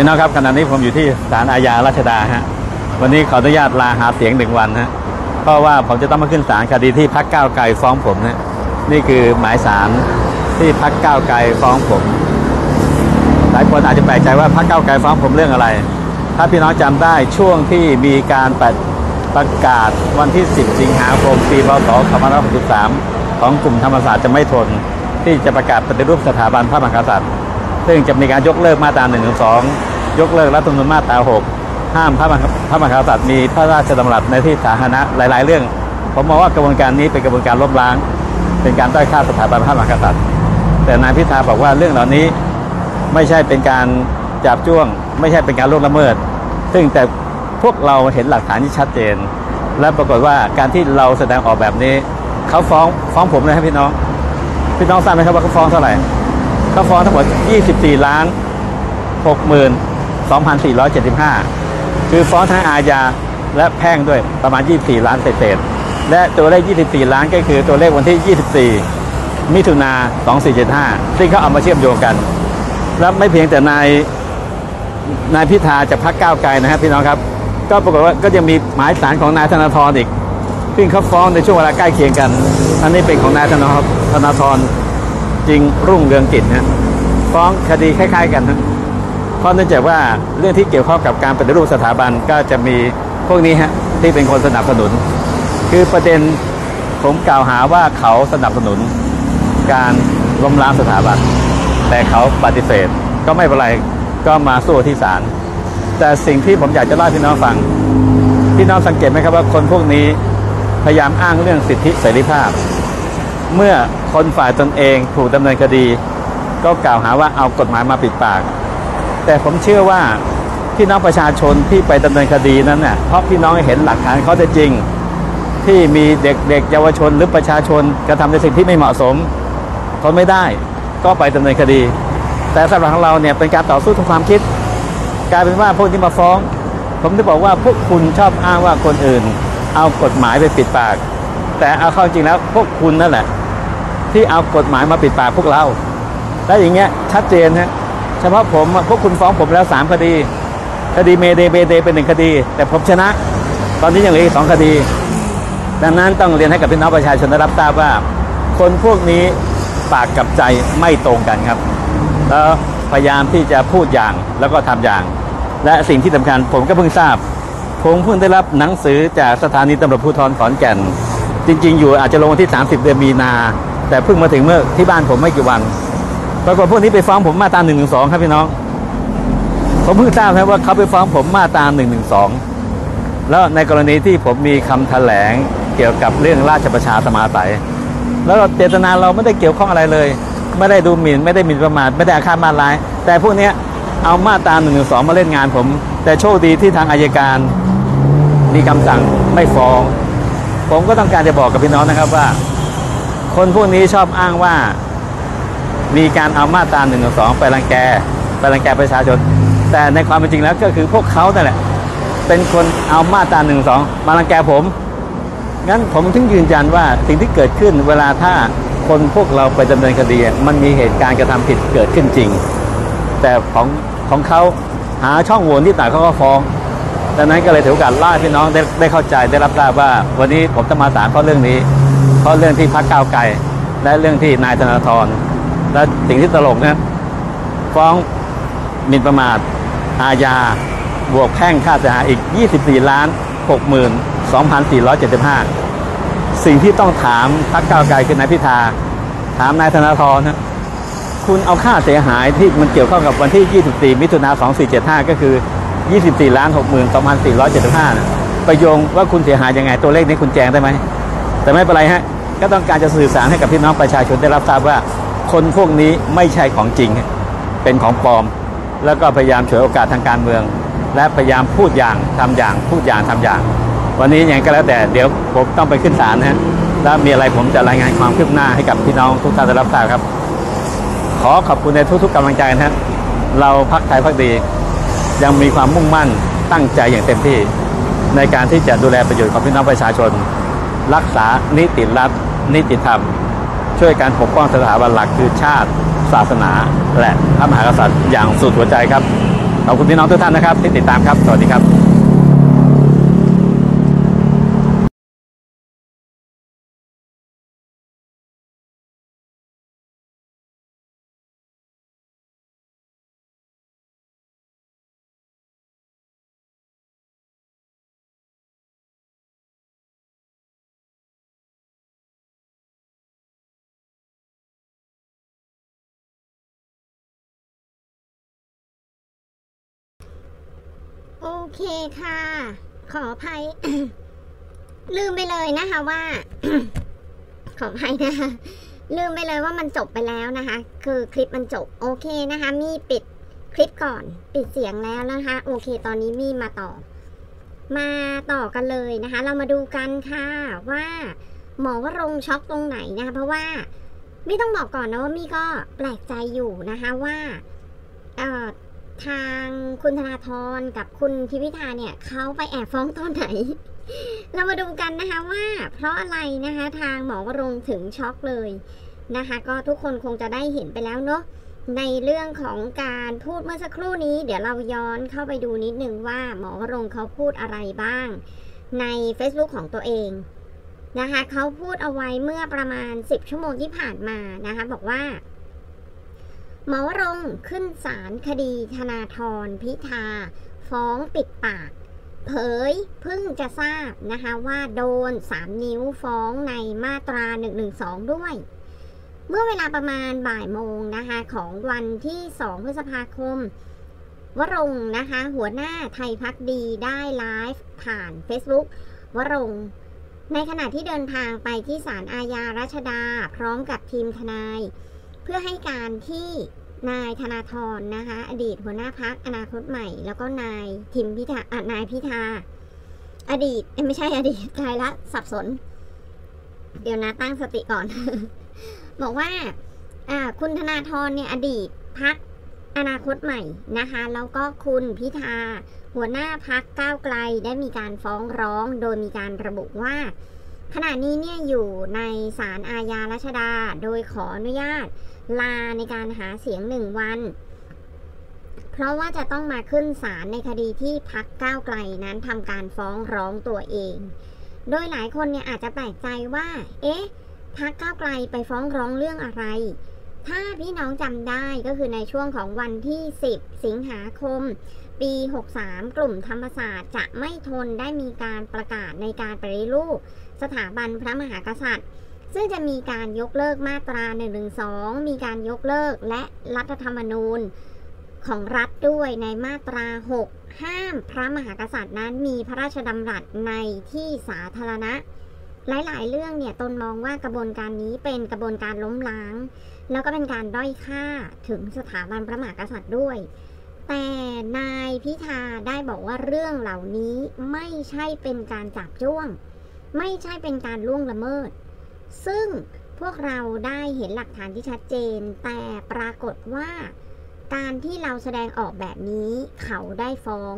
พี่น้องครับขณะนี้ผมอยู่ที่ศาลอาญารัชดาฮะวันนี้ขออนุญาตลาหาเสียงหนึ่งวันฮะเพราะว่าผมจะต้องมาขึ้นศาลคดีที่พักก้าวไกลฟ้องผมนะนี่คือหมายศาลที่พักก้าวไกลฟ้องผม หลายคนอาจจะแปลกใจว่าพักเก้าวไกลฟ้องผมเรื่องอะไร ถ้าพี่น้องจำได้ช่วงที่มีการประประกาศวันที่ 10 สิงหาคมปีพศ2563ของกลุ่มธรรมศาสตร์จะไม่ทน ที่จะประกาศปฏิรูปสถาบันพระมหากษัตริย์ ซึ่งจะมีการยกเลิกมาตรา1นึยกเลิกรัฐธรรมนูญมาตรา 6 ห้ามพระมหาพระมหากษัตริย์มีพระราชดำรัสในที่สาธารณะหลาย ๆ เรื่อง ผมมองว่ากระบวนการนี้เป็นกระบวนการลบล้าง เป็นการต้อยค่าสถาบันพระมหากษัตริย์ แต่นายพิธาบอกว่าเรื่องเหล่านี้ไม่ใช่เป็นการจับจ้วง ไม่ใช่เป็นการล่วงละเมิด ซึ่งแต่พวกเราเห็นหลักฐานที่ชัดเจน และปรากฏว่าการที่เราแสดงออกแบบนี้เขาฟ้องฟ้องผมเลยครับพี่น้อง พี่น้องทราบไหมครับว่าเขาฟ้องเท่าไหร่ เขาฟ้องทั้งหมด 24 ล้าน 62,475 คือฟ้องทั้งอาญาและแพ่งด้วยประมาณ 24 ล้านเศษๆและตัวเลข 24 ล้านก็คือตัวเลขวันที่ 24 มิถุนา 2475 ซึ่งเขาเอามาเชื่อมโยงกัน และไม่เพียงแต่นายนายพิธาจากพรรคก้าวไกลนะครับพี่น้องครับ ก็ปรากฏว่าก็ยังมีหมายสารของนายธนาธรอีกซึ่งเขาฟ้องในช่วงเวลาใกล้เคียงกัน อันนี้เป็นของนายธนาธนาธร จริงรุ่งเรืองกิจนะฟ้องคดีคล้าย ๆ กันนะเพราะเนื่องจากว่าเรื่องที่เกี่ยวข้องกับการปฏิรูปสถาบันก็จะมีพวกนี้ฮะที่เป็นคนสนับสนุน คือประเด็นผมกล่าวหาว่าเขาสนับสนุน การล้มล้างสถาบัน แต่เขาปฏิเสธก็ไม่เป็นไรก็มาสู้ที่ศาลแต่สิ่งที่ผมอยากจะเล่าให้พี่น้องฟังพี่น้องสังเกตไหมครับว่าคนพวกนี้พยายามอ้างเรื่องสิทธิเสรีภาพ เมื่อ คนฝ่ายตนเองถูกดำเนินคดี ก็กล่าวหาว่าเอากฎหมายมาปิดปาก แต่ผมเชื่อว่าพี่น้องประชาชนที่ไปดำเนินคดีนั้นเน่ยเพราะพี่น้องเห็นหลักฐานเขาได้จริง ที่มีเด็กๆเยาวชนหรือประชาชนกระทำในสิ่งที่ไม่เหมาะสมทนไม่ได้ก็ไปดำเนินคดี แต่สำหรับของเราเนี่ยเป็นการต่อสู้ทางความคิด กลายเป็นว่าพวกที่มาฟ้อง ผมจะบอกว่าพวกคุณชอบอ้างว่าคนอื่น เอากฎหมายไปปิดปาก แต่เอาเข้าจริงแล้วพวกคุณนั่นแหละ ที่เอากฎหมายมาปิดปากพวกเรา และอย่างเงี้ยชัดเจนฮะเฉพาะผมพวกคุณฟ้องผมแล้วสามคดี คดีเมเดเบเดเป็นหนึ่งคดี แต่ผมชนะ ตอนนี้ยังเหลืออีกสองคดี ดังนั้นต้องเรียนให้กับพี่น้องประชาชนได้รับทราบว่า คนพวกนี้ปากกับใจไม่ตรงกันครับแล้วพยายามที่จะพูดอย่างแล้วก็ทำอย่าง และสิ่งที่สำคัญผมก็เพิ่งทราบ ผมเพิ่งได้รับหนังสือจากสถานีตำรวจภูธรขอนแก่น จริง ๆ อยู่อาจจะลงวันที่ 30 เดือนมีนา แต่เพิ่งมาถึงเมื่อที่บ้านผมไม่กี่วันปรากฏพวกนี้ไปฟ้องผมมาตรา1นึครับพี่น้อง ผมเพิ่งทราบครับว่าเขาไปฟ้องผมมาตรา1นึแล้วในกรณีที่ผมมีคำแถลงเกี่ยวกับเรื่องราชประชาสมาสัยแล้วเจตนาเราไม่ได้เกี่ยวข้องอะไรเลย ไม่ได้ดูหมิ่นไม่ได้หมิ่นประมาทไม่ได้อาฆาตมาร้าย แต่พวกนี้เอามาตรา1นึมาเล่นงานผม แต่โชคดีที่ทางอายการ มีคำสั่งไม่ฟ้อง ผมก็ต้องการจะบอกกับพี่น้องนะครับว่า คนพวกนี้ชอบอ้างว่า มีการเอามาตรา1นึไปรังแกไปรังแกประชาชน แต่ในความเป็นจริงแล้วก็คือพวกเขานั่นแหละ เป็นคนเอามาตรา1นึมารังแกผมงั้นผมถึงยืนยันว่าสิ่งที่เกิดขึ้นเวลาถ้าคนพวกเราไปดำเนินคดีมันมีเหตุการณ์กระทำผิดเกิดขึ้นจริง แต่ของของเขาหาช่องโหว่ที่ต่างเขาก็ฟ้องดังนั้นก็เลยถือโอกาสล่าพี่น้องได้ได้เข้าใจได้รับทราบว่า วันนี้ผมจะมาศาลเพราะเรื่องนี้ เพราะเรื่องที่พักก้าวไกลและเรื่องที่นายธนาธรและสิ่งที่ตลกนะฟ้องหมิ่นประมาท อาญา บวกแพ่งค่าเสียหายอีก 24 ล้าน 62,475 สิ่งที่ต้องถามพักก้าวไกลคือนายพิธา ถามนายธนาธรนะคุณเอาค่าเสียหายที่มันเกี่ยวข้องกับวันที่ 24 มิถุนา2475 ก็คือ 24 ล้าน62,475 นะไปโยงว่าคุณเสียหายยังไงตัวเลขนี้คุณแจ้งได้ไหม แต่ไม่เป็นไรฮะก็ต้องการจะสื่อสารให้กับพี่น้องประชาชนได้รับทราบว่า คนพวกนี้ไม่ใช่ของจริง เป็นของปลอม แล้วก็พยายามฉวยโอกาสทางการเมือง และพยายามพูดอย่างทำอย่าง พูดอย่างทำอย่าง วันนี้อย่างก็แล้วแต่เดี๋ยวผมต้องไปขึ้นศาลนะฮะแล้วมีอะไรผมจะรายงานความคืบหน้าให้กับพี่น้องทุกท่านได้รับทราบครับ ขอขอบคุณในทุกๆกำลังใจนะฮะเราพักไทยพักดี ยังมีความมุ่งมั่นตั้งใจอย่างเต็มที่ ในการที่จะดูแลประโยชน์ของพี่น้องประชาชน รักษานิติรัฐ นิติธรรม ช่วยการปกป้องสถาบันหลักคือชาติ ศาสนา และพระมหากษัตริย์อย่างสุดหัวใจครับขอบคุณพี่น้องทุกท่านนะครับ ที่ติดตามครับ สวัสดีครับ โอเคค่ะ ขออภัย ลืมไปเลยนะคะว่า ขออภัยนะคะ ลืมไปเลยว่ามันจบไปแล้วนะคะ คือคลิปมันจบ โอเคนะคะ มีปิดคลิปก่อน ปิดเสียงแล้วนะคะ โอเค ตอนนี้มีมาต่อ มาต่อกันเลยนะคะ เรามาดูกันค่ะว่า หมอวรงช็อกตรงไหนนะคะ เพราะว่าไม่ต้องบอกก่อนนะว่ามี่ก็แปลกใจอยู่นะคะว่าเอ่อ ทางคุณธนาธรกับคุณทิพิธาเนี่ยเขาไปแอบฟ้องตอนไหน เรามาดูกันนะคะว่า เพราะอะไรนะคะทางหมอวรงถึงช็อกเลยนะคะ ก็ทุกคนคงจะได้เห็นไปแล้วเนาะในเรื่องของการพูดเมื่อสักครู่นี้ เดี๋ยวเราย้อนเข้าไปดูนิดนึงว่าหมอวรงเขาพูดอะไรบ้าง ใน Facebook ของตัวเองนะคะเขาพูดเอาไว้เมื่อประมาณ 10 ชั่วโมงที่ผ่านมานะคะบอกว่า หมอรงขึ้นศาลคดีธนาธรพิธา ฟ้องปิดปาก เผยเพิ่งจะทราบนะคะว่าโดน 3 นิ้วฟ้องในมาตรา 112 ด้วย เมื่อเวลาประมาณบ่ายโมงนะคะของวันที่ 2 พฤษภาคม วรงนะคะ หัวหน้าไทยพักดีได้ไลฟ์ผ่าน Facebook วรงในขณะที่เดินทางไปที่ศาลอาญารัชดา พร้อมกับทีมทนาย พื่อให้การที่นายธนาธรนะคะ อดีตหัวหน้าพักอนาคตใหม่ แล้วก็นายทิมพิธาอะนายพิธา อดีตไม่ใช่อดีตกายละสับสน เดี๋ยวนะตั้งสติก่อน บอกว่าอ่าคุณธนาธรเนี่ยอดีตพักอนาคตใหม่นะคะ แล้วก็คุณพิธา หัวหน้าพักก้าวไกลได้มีการฟ้องร้องโดยมีการระบุว่า ขณะนี้เนี่ยอยู่ในศาลอาญารัชดา โดยขออนุญาต ลาในการหาเสียงหนึ่งวัน เพราะว่าจะต้องมาขึ้นศาลในคดีที่พักก้าวไกลนั้นทำการฟ้องร้องตัวเอง โดยหลายคนเนี่ยอาจจะแปลกใจว่า เอ๊ะพักก้าวไกลไปฟ้องร้องเรื่องอะไร ถ้าพี่น้องจำได้ก็คือในช่วงของวันที่ 10 สิงหาคม ปี 63 กลุ่มธรรมศาสตร์จะไม่ทนได้มีการประกาศในการปฏิรูปสถาบันพระมหากษัตริย์ ซึ่งจะมีการยกเลิกมาตรา 112 มีการยกเลิกและรัฐธรรมนูญของรัฐด้วยในมาตรา 6 ห้ามพระมหากษัตริย์นั้นมีพระราชดำรัสในที่สาธารณะ หลาย ๆ เรื่องเนี่ยตนมองว่ากระบวนการนี้เป็นกระบวนการล้มล้าง แล้วก็เป็นการด้อยค่าถึงสถาบันพระมหากษัตริย์ด้วย แต่นายพิธาได้บอกว่าเรื่องเหล่านี้ไม่ใช่เป็นการจับจ้วง ไม่ใช่เป็นการล่วงละเมิด ซึ่งพวกเราได้เห็นหลักฐานที่ชัดเจน แต่ปรากฏว่า การที่เราแสดงออกแบบนี้เขาได้ฟ้อง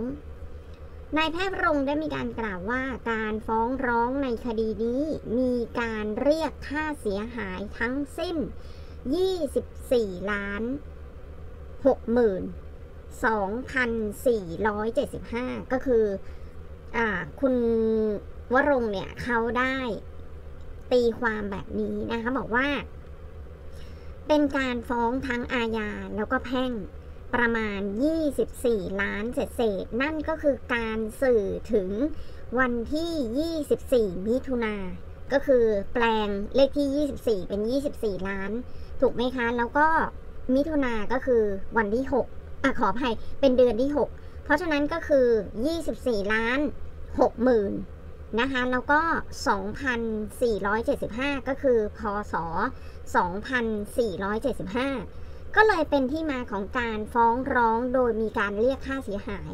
นายแพทย์รงได้มีการกล่าวว่าการฟ้องร้องในคดีนี้มีการเรียกค่าเสียหายทั้งสิ้น 24 ล้าน6หมื่น2,475 ก็คืออ่าคุณวรงเนี่ยเขาได้ ตีความแบบนี้นะคะบอกว่า เป็นการฟ้องทั้งอาญาแล้วก็แพ่งประมาณ 24 ล้านเศษๆนั่นก็คือการสื่อถึงวันที่ 24 มิถุนาก็คือแปลงเลขที่ 24 เป็น 24 ล้าน ถูกไหมคะ แล้วก็มิถุนาก็คือวันที่ 6อะขออภัยเป็นเดือนที่ 6 เพราะฉะนั้นก็คือ 24 ล้าน6หมื่ นะคะแล้วก็ 2,475 ก็คือ พศ 2,475 ก็เลยเป็นที่มาของการฟ้องร้องโดยมีการเรียกค่าเสียหาย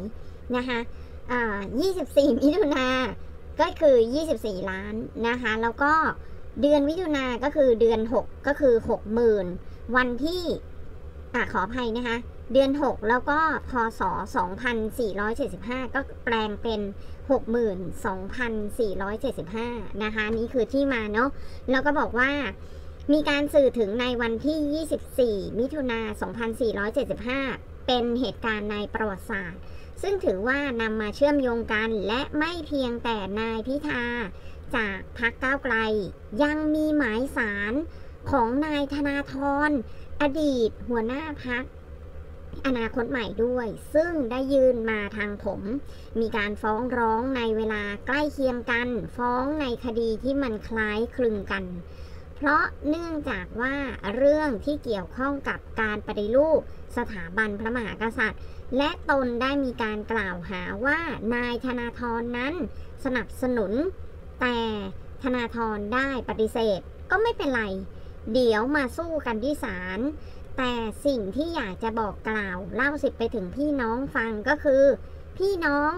นะคะอ่า24 มิถุนาก็คือ 24 ล้านนะคะ แล้วก็เดือนมิถุนาก็คือเดือน 6 ก็คือ 60,000 วันที่อขออภัยนะคะ เดือน 6 แล้วก็พศ 2475 ก็แปลงเป็น 62,475 นะคะ นี่คือที่มาเนาะแล้วก็บอกว่ามีการสื่อถึงในวันที่ 24 มิถุนา 2475 เป็นเหตุการณ์ในประวัติศาสตร์ ซึ่งถือว่านำมาเชื่อมโยงกันและไม่เพียงแต่นายพิธา จากพักก้าวไกล ยังมีหมายสารของนายธนาธรอดีตหัวหน้าพัก อนาคตใหม่ด้วย ซึ่งได้ยื่นมาทางผม มีการฟ้องร้องในเวลาใกล้เคียงกัน ฟ้องในคดีที่มันคล้ายคลึงกัน เพราะเนื่องจากว่าเรื่องที่เกี่ยวข้องกับการปฏิรูปสถาบันพระมหากษัตริย์ และตนได้มีการกล่าวหาว่านายธนาธรนั้นสนับสนุน แต่ธนาธรได้ปฏิเสธก็ไม่เป็นไร เดี๋ยวมาสู้กันที่ศาล แต่สิ่งที่อยากจะบอกกล่าวเล่าสิบไปถึงพี่น้องฟังก็คือ พี่น้อง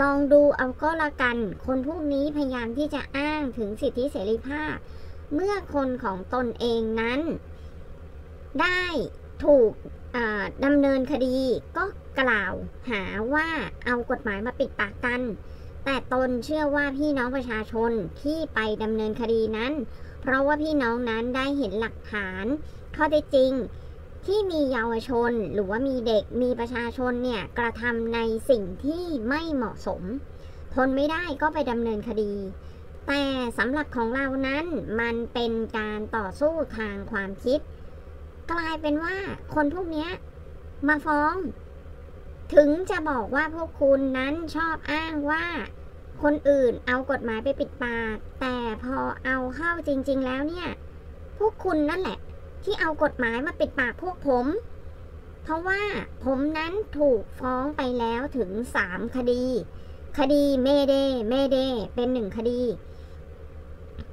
ลองดูเอาก็แล้วกัน คนพวกนี้พยายามที่จะอ้างถึงสิทธิเสรีภาพ เมื่อคนของตนเองนั้น ได้ถูกดำเนินคดีก็กล่าวหาว่าเอากฎหมายมาปิดปากกัน แต่ตนเชื่อว่าพี่น้องประชาชนที่ไปดำเนินคดีนั้น เพราะว่าพี่น้องนั้นได้เห็นหลักฐาน ข้อเท็จจริงที่มีเยาวชนหรือว่ามีเด็กมีประชาชนเนี่ยกระทำในสิ่งที่ไม่เหมาะสม ทนไม่ได้ก็ไปดำเนินคดี แต่สำหรับของเรานั้นมันเป็นการต่อสู้ทางความคิด กลายเป็นว่าคนพวกนี้มาฟ้อง ถึงจะบอกว่าพวกคุณนั้นชอบอ้างว่า คนอื่นเอากฎหมายไปปิดปาก แต่พอเอาเข้าจริง ๆ แล้วเนี่ย พวกคุณนั่นแหละ ที่เอากฎหมายมาปิดปากพวกผม เพราะว่าผมนั้นถูกฟ้องไปแล้วถึงสามคดี คดี Mayday Mayday เป็นหนึ่งคดี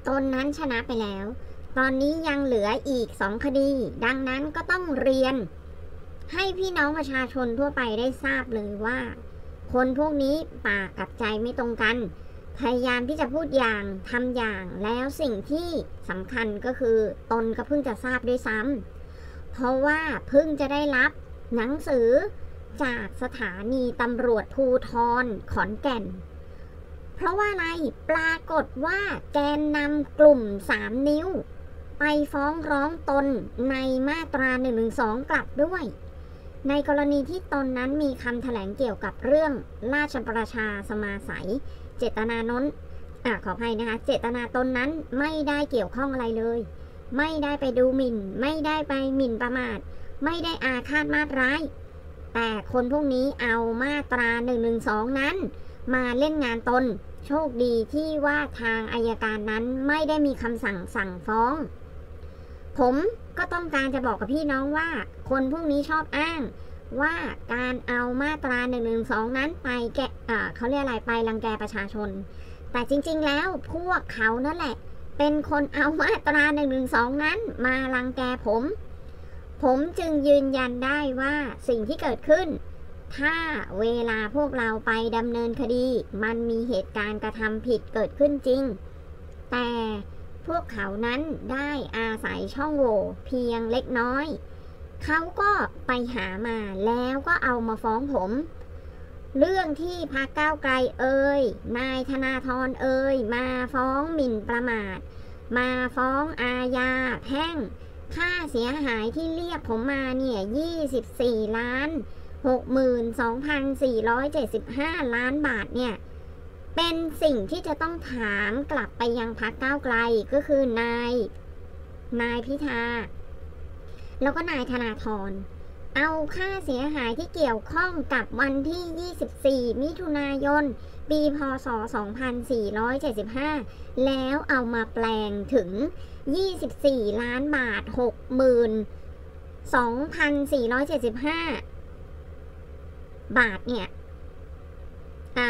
ตนนั้นชนะไปแล้ว ตอนนี้ยังเหลืออีกสองคดี ดังนั้นก็ต้องเรียน ให้พี่น้องประชาชนทั่วไปได้ทราบเลยว่า คนพวกนี้ปากกับใจไม่ตรงกัน พยายามที่จะพูดอย่างทำอย่างแล้วสิ่งที่สำคัญก็คือตนก็เพิ่งจะทราบด้วยซ้ำเพราะว่าเพิ่งจะได้รับหนังสือจากสถานีตำรวจภูทรขอนแก่น เพราะว่าอะไรปรากฏว่าแกนนำกลุ่ม 3 นิ้ว ไปฟ้องร้องตนในมาตรา 112 กลับด้วย ในกรณีที่ตนนั้นมีคำแถลงเกี่ยวกับเรื่องราชประชาสมาสัย เจตนาน้นอขออภัยนะคะ เจตนาตนนั้นไม่ได้เกี่ยวข้องอะไรเลย ไม่ได้ไปดูหมิ่น ไม่ได้ไปหมิ่นประมาท ไม่ได้อาฆาตมาตร้าย แต่คนพวกนี้เอามาตรา112นั้น มาเล่นงานตน โชคดีที่ว่าทางอายการนั้นไม่ได้มีคำสั่งสั่งฟ้อง ผม ก็ต้องการจะบอกกับพี่น้องว่า คนพวกนี้ชอบอ้างว่าการเอามาตรา1นึนั้นไปแกะอ่เขาเรียกอะไรไปรังแกประชาชน แต่จริง ๆ แล้วพวกเขานั่นแหละ เป็นคนเอามาตรา1นึนั้น มารังแกผม ผมจึงยืนยันได้ว่าสิ่งที่เกิดขึ้น ถ้าเวลาพวกเราไปดำเนินคดี มันมีเหตุการณ์กระทำผิดเกิดขึ้นจริง แต่ พวกเขานั้นได้อาศัยช่องโหว่เพียงเล็กน้อย เขาก็ไปหามาแล้วก็เอามาฟ้องผม เรื่องที่พรรคก้าวไกลเอ่ยนายธนาธรเอ่ยมาฟ้องหมิ่นประมาท มาฟ้องอาญาแพ่ง ค่าเสียหายที่เรียกผมมาเนี่ย24 ล้าน 62,475 ล้านบาทเนี่ย เป็นสิ่งที่จะต้องถามกลับไปยังพรรคก้าวไกลก็คือนาย นายพิธา แล้วก็นายธนาธรเอาค่าเสียหายที่เกี่ยวข้องกับวันที่ 24 มิถุนายน ปีพศ 2475 แล้วเอามาแปลงถึง 24 ล้านบาท62,475 บาทเนี่ย อ่า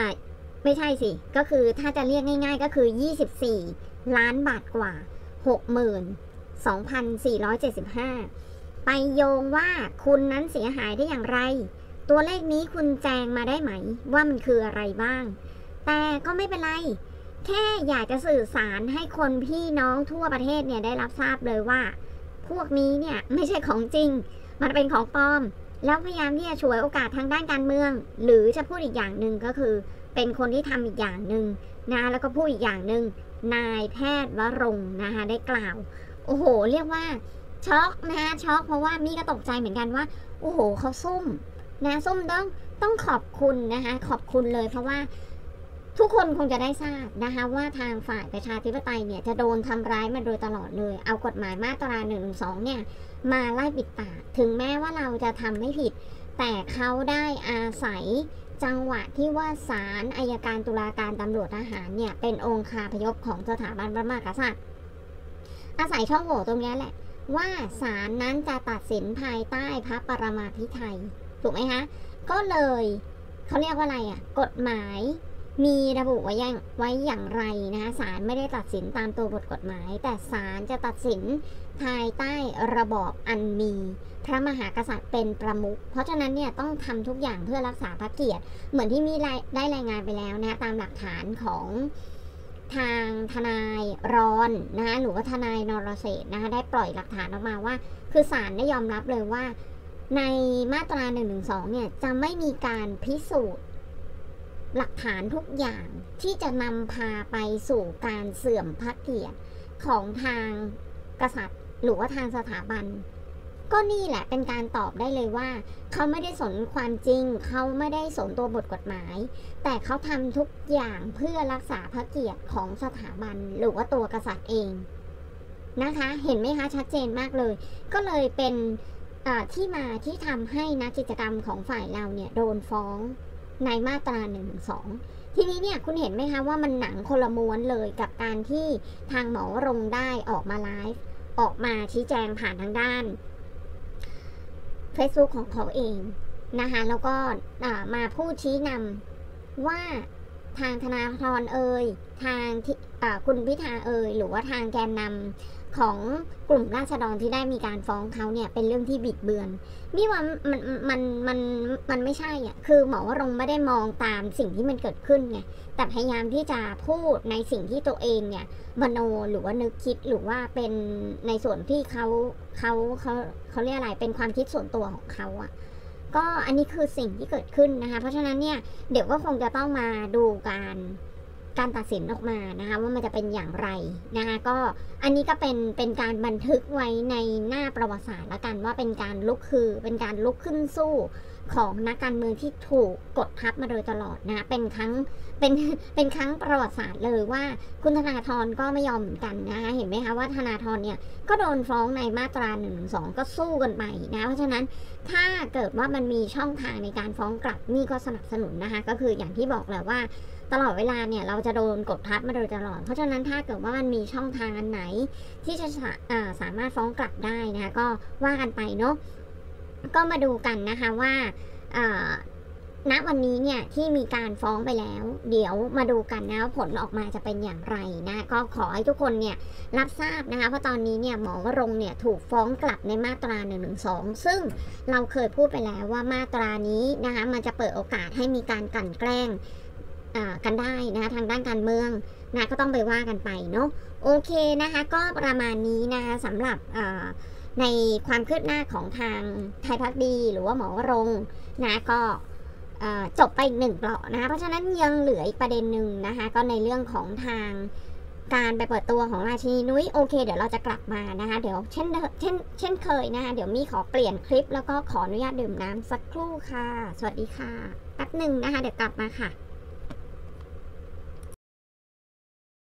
ไม่ใช่สิ ก็คือถ้าจะเรียกง่าย ๆ ก็คือ 24 ล้านบาทกว่า 62,475 ไปโยงว่าคุณนั้นเสียหายได้อย่างไร ตัวเลขนี้คุณแจงมาได้ไหม ว่ามันคืออะไรบ้าง แต่ก็ไม่เป็นไร แค่อยากจะสื่อสารให้คนพี่น้องทั่วประเทศเนี่ยได้รับทราบเลยว่า พวกนี้เนี่ยไม่ใช่ของจริง มันเป็นของปลอม แล้วพยายามที่จะฉวยโอกาสทางด้านการเมือง หรือจะพูดอีกอย่างหนึ่งก็คือ เป็นคนที่ทำอีกอย่างหนึ่งนะแล้วก็พูดอีกอย่างหนึ่งนายแพทย์วรงนะคะได้กล่าว โอ้โห เรียกว่าช็อกนะช็อกเพราะว่ามี่ก็ตกใจเหมือนกันว่า โอ้โหเขาซุ่มนะซุ่มต้องต้องขอบคุณนะคะขอบคุณเลยเพราะว่าทุกคนคงจะได้ทราบนะคะว่าทางฝ่ายประชาธิปไตยเนี่ยจะโดนทำร้ายมาโดยตลอดเลย เอากฎหมายมาตรา1นึเนี่ย มาไล่ปิดปาก ถึงแม้ว่าเราจะทำไม่ผิด แต่เขาได้อาศัยจังหวะที่ว่าศาลอายการตุลาการตำรวจทหารเนี่ย เป็นองค์คาพยพของสถาบันพระมหากษัตริย์ อาศัยช่องโหว่ตรงนี้แหละ ว่าศาลนั้นจะตัดสินภายใต้พระปรมาภิไธยถูกไหมคะ ก็เลยเขาเรียกว่าอะไรอะ่ะ กฎหมาย มีระบุไว้อย่างไว้อย่างไรนะคะศาลไม่ได้ตัดสินตามตัวบทกฎหมาย แต่ศาลจะตัดสินภายใต้ระบอบอันมี พระมหากษัตริย์เป็นประมุขเพราะฉะนั้นเนี่ยต้องทำทุกอย่างเพื่อรักษาพระเกียรติ เหมือนที่มีได้รายงานไปแล้วนะตามหลักฐานของทางทนายรอนนะคะหรือว่าทนายนรเศษนะคะได้ปล่อยหลักฐานออกมาว่า คือศาลได้ยอมรับเลยว่า ในมาตรา1นึเนี่ยจะไม่มีการพิสูจน์ หลักฐานทุกอย่างที่จะนำพาไปสู่การเสื่อมพระเกียรติของทางกษัตริย์ หรือว่าทางสถาบัน ก็นี่แหละเป็นการตอบได้เลยว่า เขาไม่ได้สนความจริง เขาไม่ได้สนตัวบทกฎหมาย แต่เขาทำทุกอย่างเพื่อรักษาพระเกียรติของสถาบัน หรือว่าตัวกษัตริย์เองนะคะ เห็นไหมคะชัดเจนมากเลย ก็เลยเป็นที่มาที่ทำให้นักกิจกรรมของฝ่ายเราเนี่ยโดนฟ้อง ในมาตรา1นึทีนี้เนี่ยคุณเห็นไหมคะว่ามันหนังคนละม้วนเลยกับการที่ทางหมอรงได้ออกมาไลฟ์ออกมาชี้แจงผ่านทางด้าน Facebook ของเขาเองนะคะแล้วก็มาพูดชี้นำว่าทางธนาธรเอ่ยทางคุณพิธาเอ่ยหรือว่าทางแกนนำ ของกลุ่มราษฎรที่ได้มีการฟ้องเขาเนี่ยเป็นเรื่องที่บิดเบือน นี่ว่ามันมันมันมันไม่ใช่อะคือหมอวรงไม่ได้มองตามสิ่งที่มันเกิดขึ้นไงแต่พยายามที่จะพูดในสิ่งที่ตัวเองเนี่ยมโนหรือว่านึกคิดหรือว่าเป็นในส่วนที่เขาเขาเขาเขาเรียกอะไรเป็นความคิดส่วนตัวของเขาอะก็อันนี้คือสิ่งที่เกิดขึ้นนะคะ เพราะฉะนั้นเนี่ยเดี๋ยวก็คงจะต้องมาดูการ การตัดสินออกมานะคะว่ามันจะเป็นอย่างไรนะคะก็อันนี้ก็เป็นเป็นการบันทึกไว้ในหน้าประวัติศาสตร์ละกันว่าเป็นการลุกคือเป็นการลุกขึ้นสู้ ของนักการเมืองที่ถูกกดทับมาโดยตลอดนะเป็นครั้งเป็นเป็นครั้งประวัติศาสตร์เลยว่าคุณธนาธรก็ไม่ยอมเหมือนกันนะคะเห็นไหมคะว่าธนาธรเนี่ยก็โดนฟ้องในมาตรา1นึก็สู้กันไปนะเพราะฉะนั้นถ้าเกิดว่ามันมีช่องทางในการฟ้องกลับนี่ก็สนับสนุนนะคะ ก็คืออย่างที่บอกแหละว่าตลอดเวลาเนี่ยเราจะโดนกดทับมาโดยตลอด เพราะฉะนั้นถ้าเกิดว่ามันมีช่องทางอันไหนที่จะาสามารถฟ้องกลับได้นะคะก็ว่ากันไปเนาะ ก็มาดูกันนะคะว่าณวันนี้เนี่ยที่มีการฟ้องไปแล้ว เดี๋ยวมาดูกันนะผลออกมาจะเป็นอย่างไรนะก็ขอให้ทุกคนเนี่ยรับทราบนะคะเพราะตอนนี้เนี่ยหมอวรงเนี่ยถูกฟ้องกลับในมาตรา1นึซึ่งเราเคยพูดไปแล้วว่ามาตรานี้นะคะมันจะเปิดโอกาสให้มีการกลั่นแกล้งกันได้นะคะทางด้านการเมืองนะก็ต้องไปว่ากันไปเนาะโอเคนะคะก็ประมาณนี้นะคะสำหรับ ในความคืบหน้าของทางไทยพักดีหรือว่าหมอวรงนะก็จบไปหนึ่งเปลาะนะคะเพราะฉะนั้นยังเหลืออีกประเด็นหนึ่งนะคะ ก็ในเรื่องของทางการไปเปิดตัวของราชินีนุ้ยโอเค เดี๋ยวเราจะกลับมานะคะ เดี๋ยวเช่นเช่นเช่นเคยนะคะเดี๋ยวมีขอเปลี่ยนคลิปแล้วก็ขออนุญาตดื่มน้ำสักครู่ค่ะ สวัสดีค่ะแป๊บหนึ่งนะคะ เดี๋ยวกลับมาค่ะ